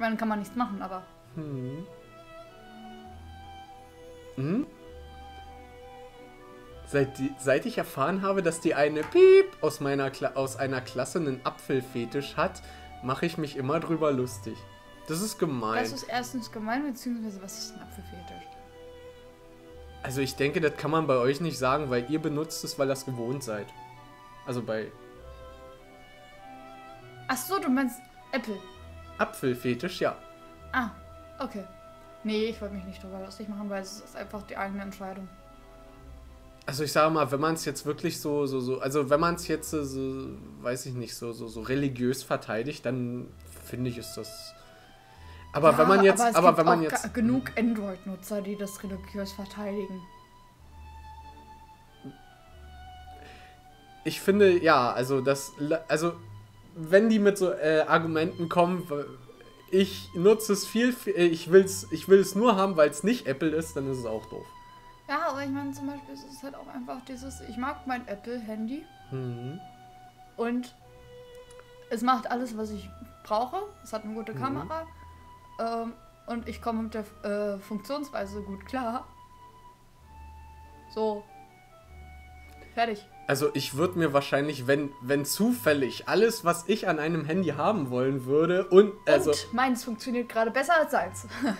meine, kann man nichts machen, aber. Hm. Hm? Seit, die, seit ich erfahren habe, dass die eine Piep aus, meiner Kla aus einer Klasse einen Apfelfetisch hat, mache ich mich immer drüber lustig. Das ist gemein. Das ist erstens gemein, beziehungsweise was ist ein Apfelfetisch? Also ich denke, das kann man bei euch nicht sagen, weil ihr benutzt es, weil es gewohnt seid. Also bei Ach so, du meinst Apple. Apfelfetisch, ja. Ah, okay. Nee, ich wollte mich nicht drüber lustig machen, weil es ist einfach die eigene Entscheidung. Also ich sage mal, wenn man es jetzt wirklich so, so, so, also wenn man es jetzt so, weiß ich nicht, so, so, so religiös verteidigt, dann finde ich, ist das. Aber Ja, wenn man jetzt, aber, es aber gibt wenn man jetzt. genug Android-Nutzer, die das religiös verteidigen. Ich finde, ja, also das, also wenn die mit so äh, Argumenten kommen, ich nutze es viel, viel- äh, ich will's, ich will es nur haben, weil es nicht Apple ist, dann ist es auch doof. Ja, aber ich meine zum Beispiel, es ist halt auch einfach dieses, ich mag mein Apple-Handy Mhm. und es macht alles, was ich brauche. Es hat eine gute Mhm. Kamera ähm, und ich komme mit der äh, Funktionsweise gut klar. So. Fertig. Also ich würde mir wahrscheinlich, wenn, wenn zufällig alles, was ich an einem Handy haben wollen würde und also und meins funktioniert gerade besser als seins.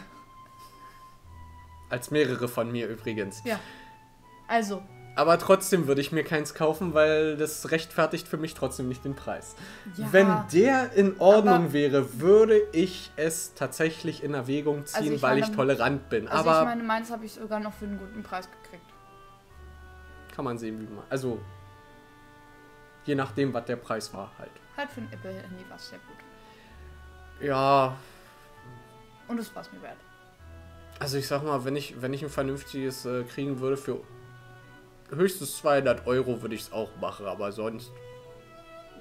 als mehrere von mir übrigens. ja. Also, Aber trotzdem würde ich mir keins kaufen, weil das rechtfertigt für mich trotzdem nicht den Preis. Ja. Wenn der in Ordnung wäre, würde ich es tatsächlich in Erwägung ziehen, Also ich weil meine- ich tolerant bin. also Aber ich meine, meins habe ich sogar noch für einen guten Preis gekriegt. kann man sehen, wie man. Also je nachdem, was der Preis war halt. Halt für ein Apple-Handy war es sehr gut. Ja, Und es war es mir wert. also ich sag mal, wenn ich, wenn ich ein vernünftiges äh, kriegen würde für höchstens 200 Euro, würde ich es auch machen. Aber sonst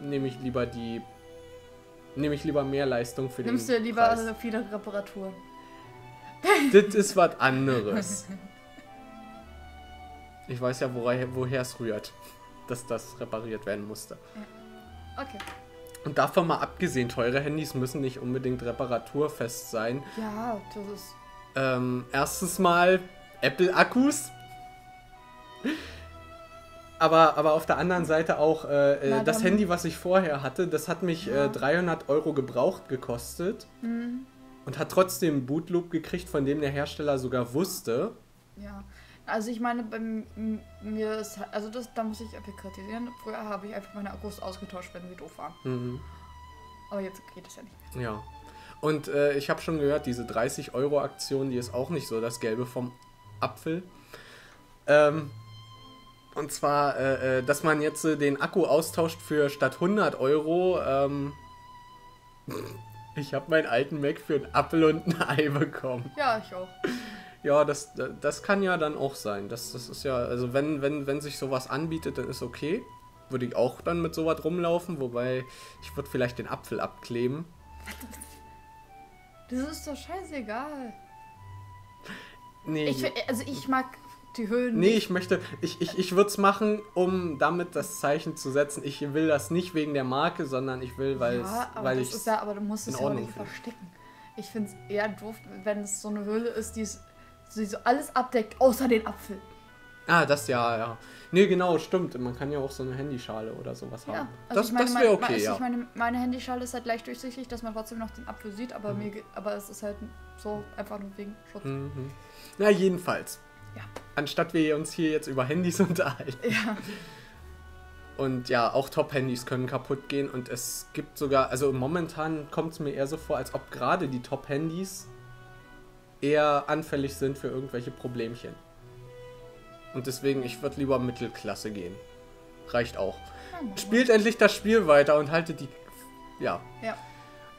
nehme ich lieber die. Nehme ich lieber mehr Leistung für Nimmst den du lieber Preis. also viele Reparaturen. Das ist was anderes. Ich weiß ja, woher es rührt, dass das repariert werden musste. Okay. Und davon mal abgesehen, teure Handys müssen nicht unbedingt reparaturfest sein. Ja, das ist. Ähm, erstens mal Apple-Akkus. Aber, aber auf der anderen Seite auch äh, äh, Na das. Handy, was ich vorher hatte, das hat mich Ja. äh, 300 Euro gebraucht gekostet Hm, und hat trotzdem einen Bootloop gekriegt, von dem der Hersteller sogar wusste. ja. Also ich meine, bei mir ist. Also das, da muss ich Apple kritisieren. Früher habe ich einfach meine Akkus ausgetauscht, wenn sie doof waren. Mhm. Aber jetzt geht es ja nicht mehr. Ja. Und äh, ich habe schon gehört, diese 30-Euro-Aktion, die ist auch nicht so das Gelbe vom Apfel. Ähm, und zwar, äh, äh, dass man jetzt äh, den Akku austauscht für statt 100 Euro. Ähm, ich habe meinen alten Mac für einen Apfel und ein Ei bekommen. Ja, ich auch. Ja, das, das kann ja dann auch sein. Das, das ist ja, also wenn, wenn, wenn sich sowas anbietet, dann ist okay. Würde ich auch dann mit sowas rumlaufen, wobei ich würde vielleicht den Apfel abkleben. Das ist doch scheißegal. Nee, Ich, also ich mag die Höhlen Nee, ich möchte, ich, ich, ich würde es machen, um damit das Zeichen zu setzen. Ich will das nicht wegen der Marke, sondern ich will, weil es, ja, aber weil das ich ist ja, aber du musst es ja auch nicht verstecken. Ich finde es eher doof, wenn es so eine Höhle ist, die es- die so alles abdeckt, außer den Apfel. Ah, das ja, ja. Nee, genau, stimmt. Man kann ja auch so eine Handyschale oder sowas Ja, haben. also das das wäre mein- okay, also ja. Ich meine, meine Handyschale ist halt leicht durchsichtig, dass man trotzdem noch den Apfel sieht, aber, mir, ge- aber es ist halt so einfach nur wegen Schutz. Mhm. Na, jedenfalls. Ja. Anstatt wir uns hier jetzt über Handys unterhalten. Ja. Und ja, auch Top-Handys können kaputt gehen. Und es gibt sogar, also momentan kommt es mir eher so vor, als ob gerade die Top-Handys eher anfällig sind für irgendwelche Problemchen. Und deswegen, ich würde lieber Mittelklasse gehen. Reicht auch. Spielt endlich das Spiel weiter und haltet die. Ja. Ja.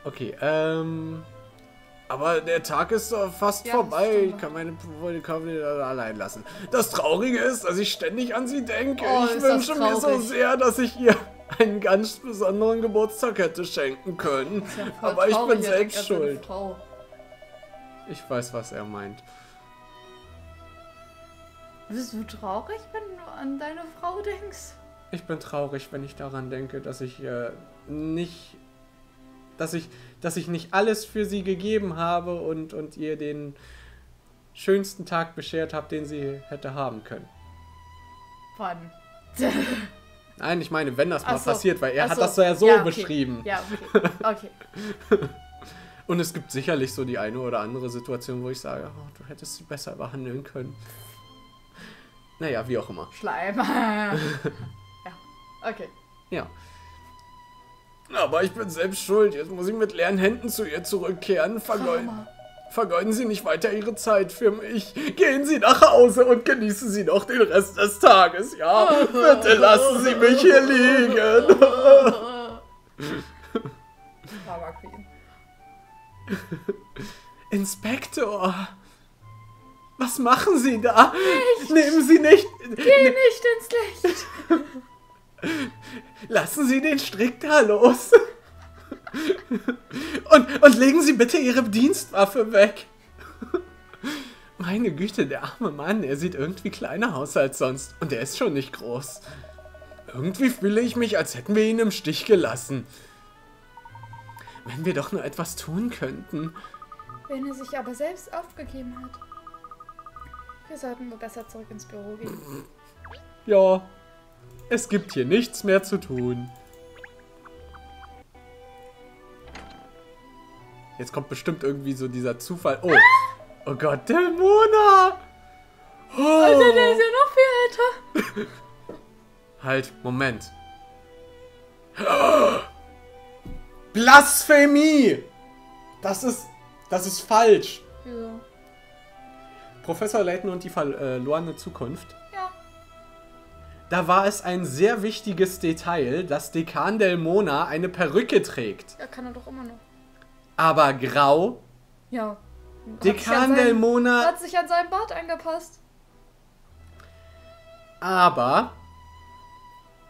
Okay, ähm. Aber der Tag ist fast Ja, vorbei. Ich kann meine Pokémon wieder allein lassen. Das Traurige ist, dass ich ständig an sie denke. Oh, ich wünsche mir so sehr, dass ich ihr einen ganz besonderen Geburtstag hätte schenken können. Ja Aber ich bin selbst schuld. Frau. Ich weiß, was er meint. Bist du traurig, wenn du an deine Frau denkst? Ich bin traurig, wenn ich daran denke, dass ich äh, nicht. dass ich dass ich nicht alles für sie gegeben habe und, und ihr den schönsten Tag beschert habe, den sie hätte haben können. Wann? Nein, ich meine, wenn das mal so. passiert, weil er Ach hat so. das so ja so Ja, okay. beschrieben. Ja, okay. okay. Und es gibt sicherlich so die eine oder andere Situation, wo ich sage, oh, du hättest sie besser behandeln können. Naja, wie auch immer. Schleim. ja. Okay. Ja. Aber ich bin selbst schuld. Jetzt muss ich mit leeren Händen zu ihr zurückkehren. Vergeuden, vergeuden Sie nicht weiter Ihre Zeit für mich. Gehen Sie nach Hause und genießen Sie noch den Rest des Tages. Ja, bitte lassen Sie mich hier liegen. Inspektor. Was machen Sie da? Nehmen Sie nicht. Geh nicht ins Licht. Lassen Sie den Strick da los. Und, und legen Sie bitte Ihre Dienstwaffe weg. Meine Güte, der arme Mann, er sieht irgendwie kleiner aus als sonst. Und er ist schon nicht groß. Irgendwie fühle ich mich, als hätten wir ihn im Stich gelassen. Wenn wir doch nur etwas tun könnten. Wenn er sich aber selbst aufgegeben hat. Wir sollten wohl besser zurück ins Büro gehen. Ja, es gibt hier nichts mehr zu tun. Jetzt kommt bestimmt irgendwie so dieser Zufall. Oh, oh Gott, der Mona! Oh. Alter, der ist ja noch viel älter. Halt, Moment. Blasphemie! Das ist, das ist falsch. Wieso? Professor Layton und die verlorene Zukunft. Ja. Da war es ein sehr wichtiges Detail, dass Dekan Del Mona eine Perücke trägt. Ja, kann er doch immer noch. Aber grau. Ja. Dekan Del Mona, Hat sich an seinen Bart angepasst. aber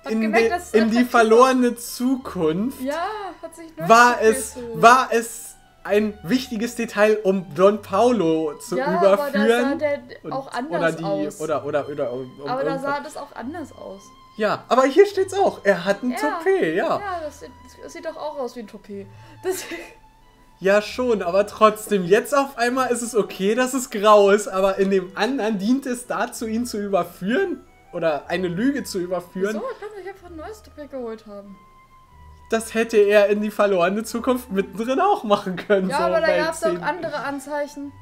Hat in, gemerkt, de, in die verlorene Zukunft Ja, hat sich war es, war es ein wichtiges Detail, um Don Paulo zu ja, aber da sah überführen. der auch oder anders die, aus. Oder, oder, oder, um, um aber da irgendwas- sah das auch anders aus. Ja, aber hier steht's auch. Er hat ein Ja. Toupet, ja. Ja, das sieht, das sieht doch auch aus wie ein Toupet. Das, Ja, schon, aber trotzdem. Jetzt auf einmal ist es okay, dass es grau ist, aber in dem anderen dient es dazu, ihn zu überführen? Oder eine Lüge zu überführen? so, kann sich einfach ein neues Toupet geholt haben. Das hätte er in die verlorene Zukunft mittendrin auch machen können. Ja, so aber da gab es auch andere Anzeichen.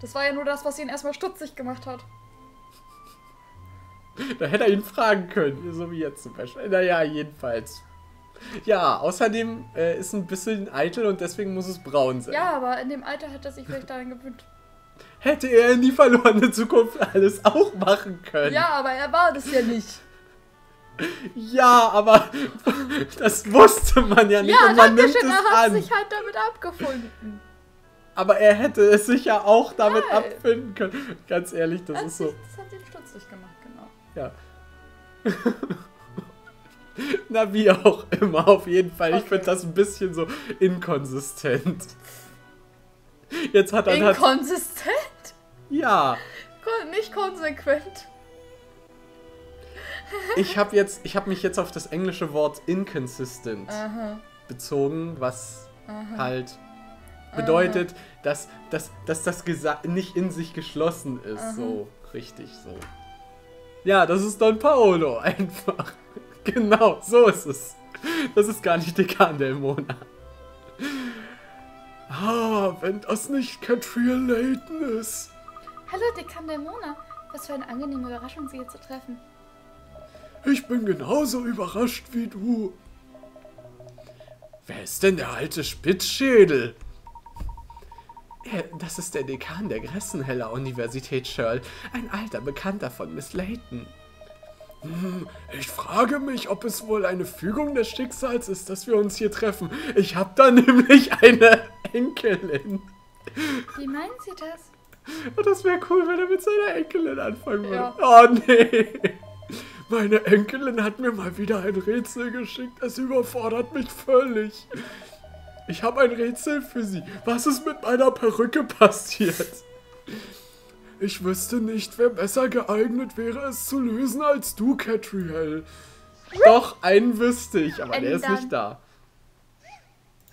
Das war ja nur das, was ihn erstmal stutzig gemacht hat. Da hätte er ihn fragen können, so wie jetzt zum Beispiel. Naja, jedenfalls. Ja, außerdem äh, ist ein bisschen eitel und deswegen muss es braun sein. Ja, aber in dem Alter hat er sich vielleicht daran gewöhnt. Hätte er in die verlorene Zukunft alles auch machen können. Ja, aber er war das ja nicht. Ja, aber das wusste man ja nicht Ja, und man danke nimmt schön, es er hat an. sich halt damit abgefunden. Aber er hätte es sicher auch damit Nein. abfinden können. Ganz ehrlich, das Hat ist sich, so. das hat ihn stutzig gemacht, genau. Ja. Na, wie auch immer, auf jeden Fall. Ich Okay. finde das ein bisschen so inkonsistent. Jetzt hat er. Inkonsistent? Ja, Kon nicht konsequent. ich habe jetzt, ich habe mich jetzt auf das englische Wort inconsistent Aha. bezogen, was Aha. halt bedeutet, dass, dass, dass das Gesa nicht in sich geschlossen ist. Aha. So, richtig so. Ja, das ist Don Paolo einfach. Genau, so ist es. Das ist gar nicht Dekan del Mona. Ah, wenn das nicht Catriel Layton ist. Hallo, Dekan der Mona. Was für eine angenehme Überraschung, Sie hier zu treffen. Ich bin genauso überrascht wie du. Wer ist denn der alte Spitzschädel? Er, das ist der Dekan der Gressenheller Universität Shirl, ein alter Bekannter von Miss Layton. Hm, ich frage mich, ob es wohl eine Fügung des Schicksals ist, dass wir uns hier treffen. Ich habe da nämlich eine Enkelin. Wie meinen Sie das? Und das wäre cool, wenn er mit seiner Enkelin anfangen würde. Ja. Oh nee. Meine Enkelin hat mir mal wieder ein Rätsel geschickt. Es überfordert mich völlig. Ich habe ein Rätsel für Sie. Was ist mit meiner Perücke passiert? Ich wüsste nicht, wer besser geeignet wäre, es zu lösen als du, Catriel. Doch, einen wüsste ich, aber der ist nicht da.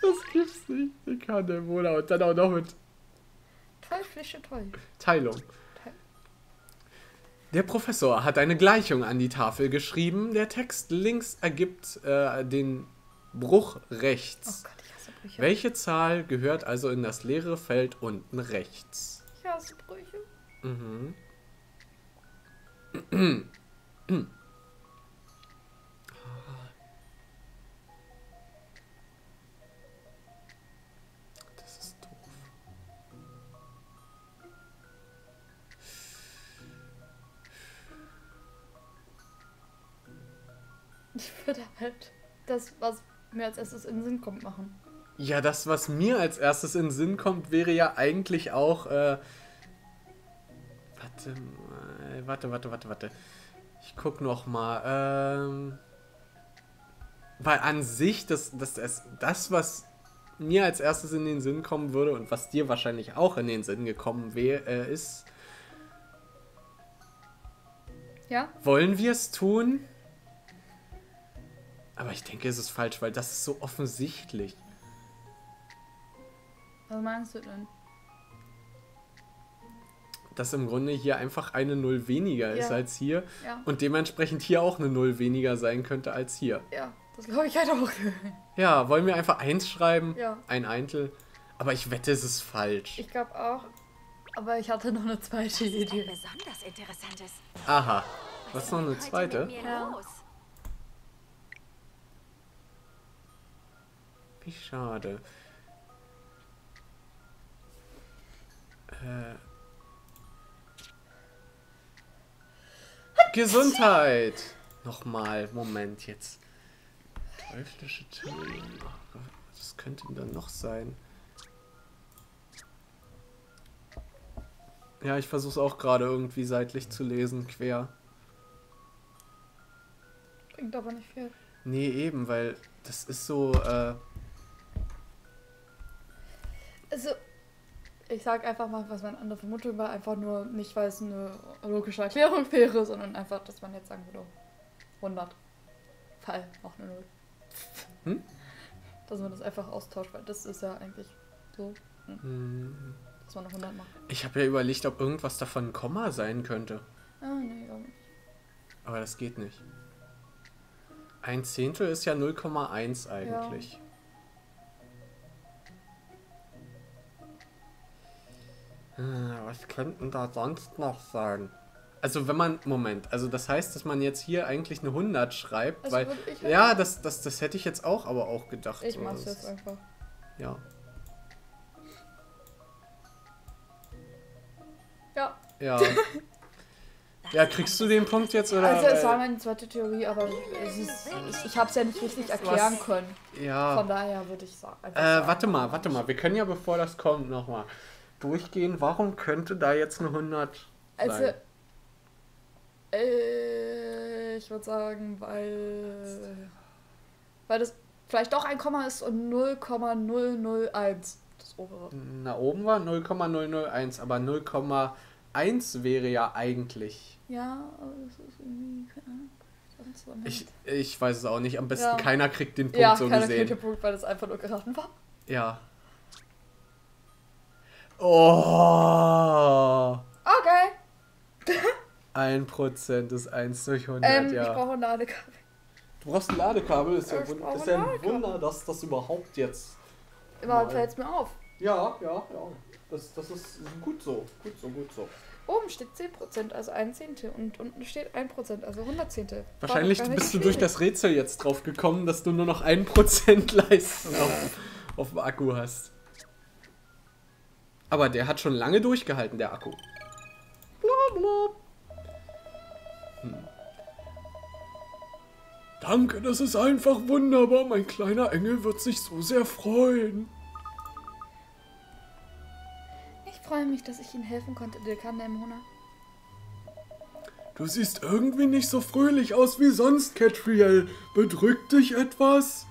Das gibt's nicht. Die kann der wohl und dann auch noch mit Teuflische toll. Teilung. Der Professor hat eine Gleichung an die Tafel geschrieben. Der Text links ergibt äh, den Bruch Oh rechts. Gott, ich hasse Brüche. Welche Zahl gehört also in das leere Feld unten rechts? Ich hasse Brüche. Mhm. Ich würde halt das, was mir als erstes in den Sinn kommt, machen. Ja, das, was mir als erstes in den Sinn kommt, wäre ja eigentlich auch. Äh, warte mal. Warte, warte, warte, warte. Ich guck noch mal. Ähm, weil an sich, das, das, das, das, was mir als erstes in den Sinn kommen würde und was dir wahrscheinlich auch in den Sinn gekommen wäre, äh, ist. Ja? Wollen wir es tun? Aber ich denke, es ist falsch, weil das ist so offensichtlich. Was meinst du denn? dass im Grunde hier einfach eine Null weniger ist Ja. als hier Ja. und dementsprechend hier auch eine Null weniger sein könnte als hier. Ja, das glaube ich halt auch. Ja, wollen wir einfach eins schreiben? Ja. Ein Eintel. Aber ich wette, es ist falsch. Ich glaube auch. Aber ich hatte noch eine zweite Idee. Aha. Was noch eine zweite? Ja. Wie schade. Äh. Gesundheit! Nochmal, Moment jetzt. Teuflische. Oh Gott, was könnte denn da noch sein? Ja, ich versuche es auch gerade irgendwie seitlich zu lesen, quer. Bringt aber nicht viel. Nee, eben, weil das ist so, äh, Also, ich sag einfach mal, was meine andere Vermutung war. Einfach nur nicht, weil es eine logische Erklärung wäre, sondern einfach, dass man jetzt sagen würde, 100. Fall, auch eine Null. Hm? Dass man das einfach austauscht, weil das ist ja eigentlich so, hm, dass man eine 100 macht. ich habe ja überlegt, ob irgendwas davon ein Komma sein könnte. Ah, nee, auch nicht. Aber das geht nicht. Ein Zehntel ist ja 0,1 eigentlich. Hm, Was könnten da sonst noch sein? Also wenn man, Moment, also das heißt, dass man jetzt hier eigentlich eine 100 schreibt, Also weil, ich- ja, das, das, das hätte ich jetzt auch aber auch gedacht. Ich mach's jetzt einfach. Ja. Ja, Ja. ja, kriegst du den Punkt jetzt oder? also es war meine zweite Theorie, aber es ist, ich, ich habe es ja nicht richtig erklären Was? können. ja. Von daher würde ich sagen. Äh, sagen. warte mal, warte mal. Wir können ja, bevor das kommt, nochmal durchgehen. Warum könnte da jetzt eine 100 Also, sein? äh, ich würde sagen, weil, weil das vielleicht doch ein Komma ist und 0,001 das obere. Na, oben war 0,001, aber 0,1 wäre ja eigentlich. Ja, aber das ist irgendwie, keine Ich, ich weiß es auch nicht. Am besten Ja. keiner kriegt den Punkt ja, so keiner gesehen. kriegt den Punkt, weil das einfach nur geraten war. Ja. Oh! Okay. 1% ist 1 durch 100, Ähm, ich ja. brauche ein Ladekabel. Du brauchst ein Ladekabel, ist ja, Ich ist ja ein ein. Wunder, dass das überhaupt jetzt. Immer Mal. fällt mir auf. Ja, ja, ja. Das, das ist gut so. Gut so, gut so. Oben steht 10%, also ein Zehntel. Und unten steht 1%, also 100 Zehntel. Wahrscheinlich bist du durch das Rätsel jetzt drauf gekommen, dass du nur noch 1% Leistung auf, auf dem Akku hast. Aber der hat schon lange durchgehalten, der Akku. Blablabla. Hm. Danke, das ist einfach wunderbar. Mein kleiner Engel wird sich so sehr freuen. Ich freue mich, dass ich Ihnen helfen konnte, Dekan der Mona. Du siehst irgendwie nicht so fröhlich aus wie sonst, Catriel. Bedrückt dich etwas?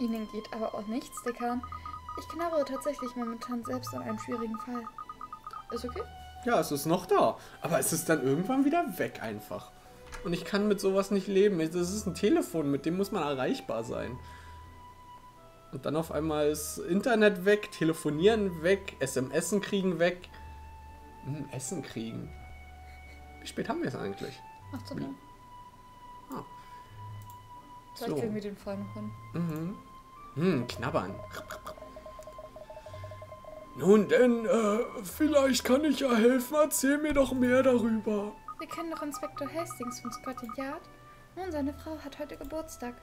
Ihnen geht aber auch nichts, Dekan. Ich knabbere tatsächlich momentan selbst an einem schwierigen Fall. Ist okay? Ja, es ist noch da. Aber es ist dann irgendwann wieder weg einfach. Und ich kann mit sowas nicht leben. Das ist ein Telefon, mit dem muss man erreichbar sein. Und dann auf einmal ist Internet weg, Telefonieren weg, SMSen kriegen weg. Hm, Essen kriegen. Wie spät haben wir es eigentlich? 18 Uhr. Ah. Vielleicht So. kriegen wir den Fall noch hin. Mhm. Hm, knabbern. Nun denn, äh, vielleicht kann ich ja helfen. Erzähl mir doch mehr darüber. Wir kennen doch Inspektor Hastings von Scotland Yard. Nun, seine Frau hat heute Geburtstag.